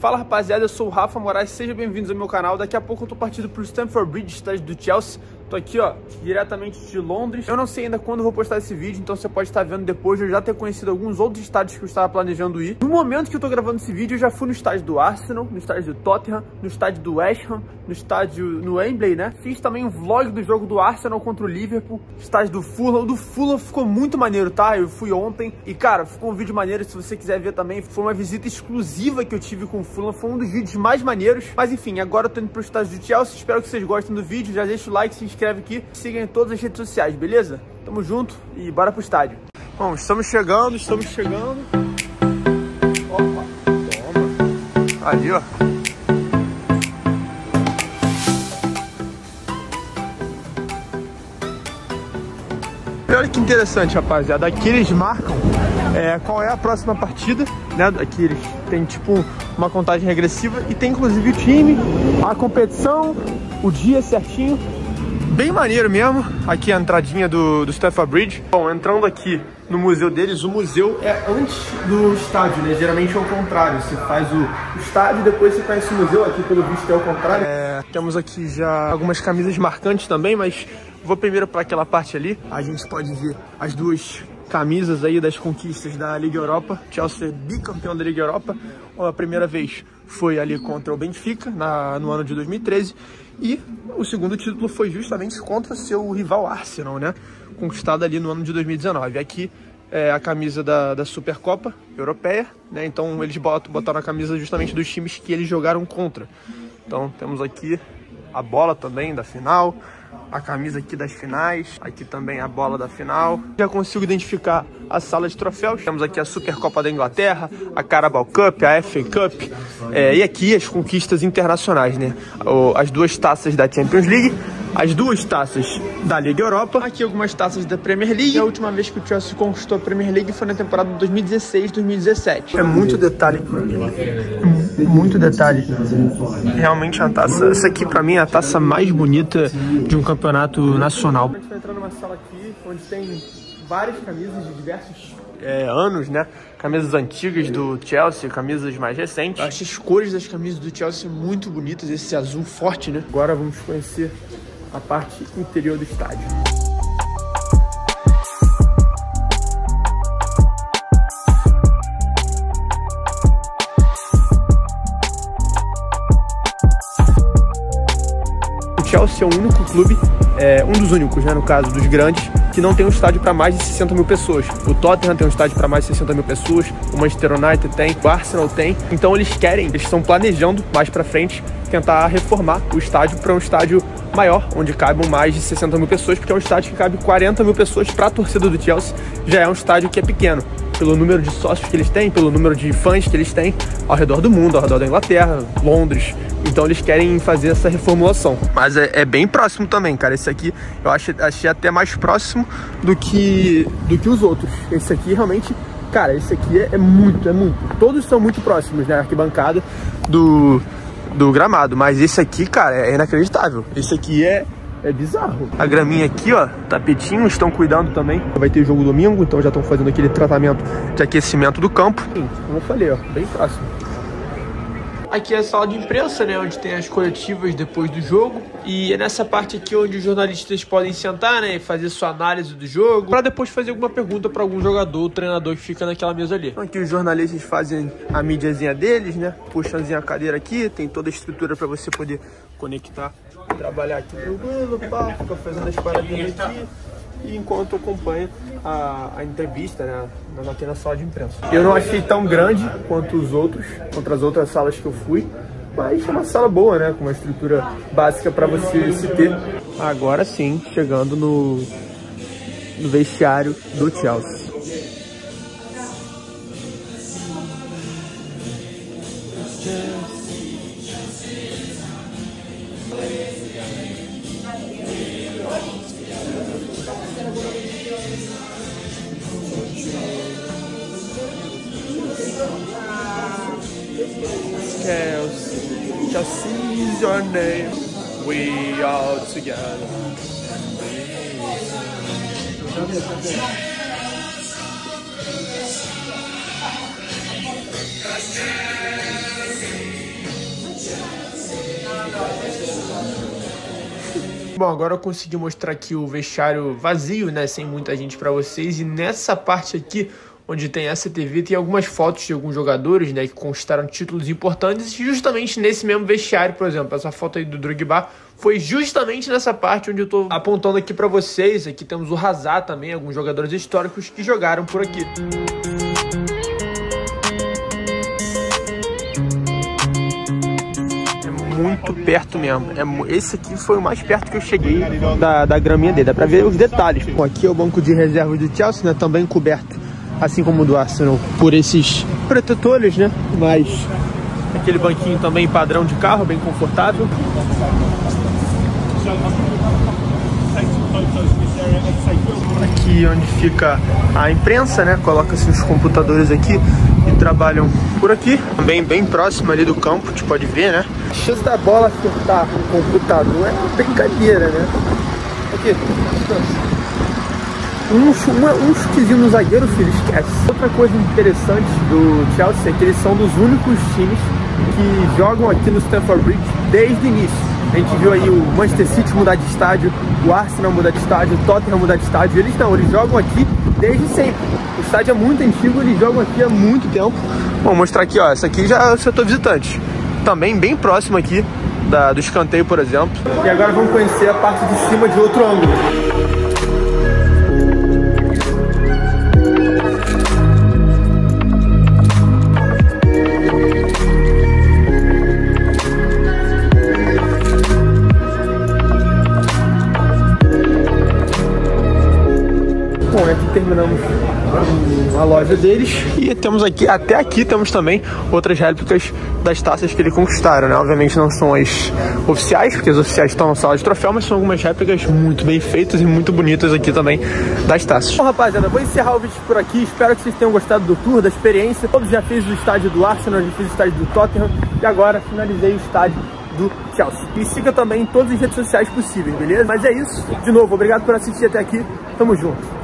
Fala rapaziada, eu sou o Rafa Moraes, sejam bem-vindos ao meu canal. Daqui a pouco eu tô partindo pro Stamford Bridge, estádio do Chelsea. Tô aqui, ó, diretamente de Londres. Eu não sei ainda quando vou postar esse vídeo, então você pode estar vendo depois de eu já ter conhecido alguns outros estádios que eu estava planejando ir. No momento que eu tô gravando esse vídeo, eu já fui no estádio do Arsenal, no estádio do Tottenham, no estádio do West Ham, no estádio no Wembley, né? Fiz também um vlog do jogo do Arsenal contra o Liverpool, estádio do Fulham. O do Fulham ficou muito maneiro, tá? Eu fui ontem e, cara, ficou um vídeo maneiro. Se você quiser ver também, foi uma visita exclusiva que eu tive com o Fulham. Foi um dos vídeos mais maneiros. Mas enfim, agora eu tô indo pro estádio do Chelsea. Espero que vocês gostem do vídeo. Já deixa o like, se inscreve aqui. Siga em todas as redes sociais, beleza? Tamo junto e bora pro estádio. Bom, estamos chegando, estamos chegando. Opa, toma. Ali, ó. Olha que interessante, rapaziada. Aqui eles marcam é, qual é a próxima partida, né? Aqui eles têm tipo uma contagem regressiva e tem inclusive o time, a competição, o dia certinho bem maneiro mesmo. Aqui a entradinha do, do Stamford Bridge. Bom, entrando aqui no museu deles, o museu é antes do estádio, né? Geralmente é o contrário. Você faz o, o estádio e depois você conhece o museu. Aqui, pelo visto, é o contrário. É, temos aqui já algumas camisas marcantes também, mas vou primeiro para aquela parte ali. A gente pode ver as duas camisas aí das conquistas da Liga Europa. Chelsea bicampeão da Liga Europa. A primeira vez foi ali contra o Benfica, na, no ano de 2013. E o segundo título foi justamente contra seu rival Arsenal, né? Conquistado ali no ano de 2019. Aqui é a camisa da, da Supercopa Europeia, né? Então eles botam, botaram a camisa justamente dos times que eles jogaram contra. Então temos aqui a bola também da final, a camisa aqui das finais, aqui também a bola da final. Já consigo identificar a sala de troféus. Temos aqui a Supercopa da Inglaterra, a Carabao Cup, a FA Cup é, e aqui as conquistas internacionais, né? As duas taças da Champions League, as duas taças da Liga Europa, aqui algumas taças da Premier League. E a última vez que o Chelsea conquistou a Premier League foi na temporada 2016-2017. É muito detalhe, muito detalhe. Realmente a taça, essa aqui para mim é a taça mais bonita de um campeonato nacional. A gente vai entrar numa sala aqui onde tem várias camisas de diversos é, anos, né? Camisas antigas do Chelsea, camisas mais recentes. Eu acho as cores das camisas do Chelsea muito bonitas, esse azul forte, né? Agora vamos conhecer a parte interior do estádio. Chelsea é o único clube, é, um dos únicos, né, no caso dos grandes, que não tem um estádio para mais de 60 mil pessoas. O Tottenham tem um estádio para mais de 60 mil pessoas, o Manchester United tem, o Arsenal tem. Então eles querem, eles estão planejando mais para frente tentar reformar o estádio para um estádio maior, onde cabem mais de 60 mil pessoas, porque é um estádio que cabe 40 mil pessoas para a torcida do Chelsea, já é um estádio que é pequeno pelo número de sócios que eles têm, pelo número de fãs que eles têm ao redor do mundo, ao redor da Inglaterra, Londres. Então eles querem fazer essa reformulação. Mas é, é bem próximo também, cara. Esse aqui eu achei, achei até mais próximo do que, do que os outros. Esse aqui realmente, cara, esse aqui é, é muito, é muito. Todos são muito próximos, né? Arquibancada do, do gramado. Mas esse aqui, cara, é inacreditável. Esse aqui é, é bizarro. A graminha aqui, ó, tapetinho, estão cuidando também. Vai ter jogo domingo, então já estão fazendo aquele tratamento de aquecimento do campo. Sim, como eu falei, ó, bem próximo. Aqui é a sala de imprensa, né, onde tem as coletivas depois do jogo. E é nessa parte aqui onde os jornalistas podem sentar, né, e fazer sua análise do jogo, para depois fazer alguma pergunta para algum jogador ou treinador que fica naquela mesa ali. Aqui os jornalistas fazem a mídiazinha deles, né, puxam a cadeira aqui, tem toda a estrutura para você poder conectar, trabalhar aqui tranquilo, pá, fica fazendo as paradinhas aqui e enquanto acompanha a, a entrevista né, aqui na sala de imprensa. Eu não achei tão grande quanto os outros, quanto as outras salas que eu fui, mas é uma sala boa, né, com uma estrutura básica para você se ter. Agora sim, chegando no, no vestiário do Chelsea. Chelsea, house, shall see your name. We all together. Bom, agora eu consegui mostrar aqui o vestiário vazio, né, sem muita gente para vocês e nessa parte aqui onde tem essa TV, tem algumas fotos de alguns jogadores, né, que conquistaram títulos importantes. Justamente nesse mesmo vestiário, por exemplo, essa foto aí do Drogba foi justamente nessa parte onde eu tô apontando aqui para vocês. Aqui temos o Hazard também, alguns jogadores históricos que jogaram por aqui. muito perto mesmo. É, esse aqui foi o mais perto que eu cheguei da, da graminha dele. Dá pra ver os detalhes. Bom, aqui é o banco de reserva do Chelsea, né? Também coberto, assim como o do Arsenal, por esses protetores, né? Mas aquele banquinho também padrão de carro, bem confortável. Aqui onde fica a imprensa, né? Coloca-se os computadores aqui e trabalham por aqui. Também bem próximo ali do campo, a gente pode ver, né? A chance da bola acertar o computador é brincadeira, né? Aqui, um, um, um chutezinho no zagueiro, filho, esquece. Outra coisa interessante do Chelsea é que eles são dos únicos times que jogam aqui no Stamford Bridge desde o início. A gente viu aí o Manchester City mudar de estádio, o Arsenal mudar de estádio, o Tottenham mudar de estádio. Eles não, eles jogam aqui desde sempre. O estádio é muito antigo, eles jogam aqui há muito tempo. Vou mostrar aqui, ó, essa aqui já é o setor visitante. Também bem próximo aqui da, do escanteio, por exemplo. E agora vamos conhecer a parte de cima de outro ângulo. Terminamos a loja deles e temos aqui, até aqui temos também outras réplicas das taças que eles conquistaram, né? Obviamente não são as oficiais, porque as oficiais estão na sala de troféu, mas são algumas réplicas muito bem feitas e muito bonitas aqui também das taças. Bom, rapaziada, vou encerrar o vídeo por aqui, espero que vocês tenham gostado do tour, da experiência. Todos já fiz o estádio do Arsenal, já fiz o estádio do Tottenham e agora finalizei o estádio do Chelsea. E siga também em todas as redes sociais possíveis, beleza? Mas é isso. De novo, obrigado por assistir até aqui. Tamo junto.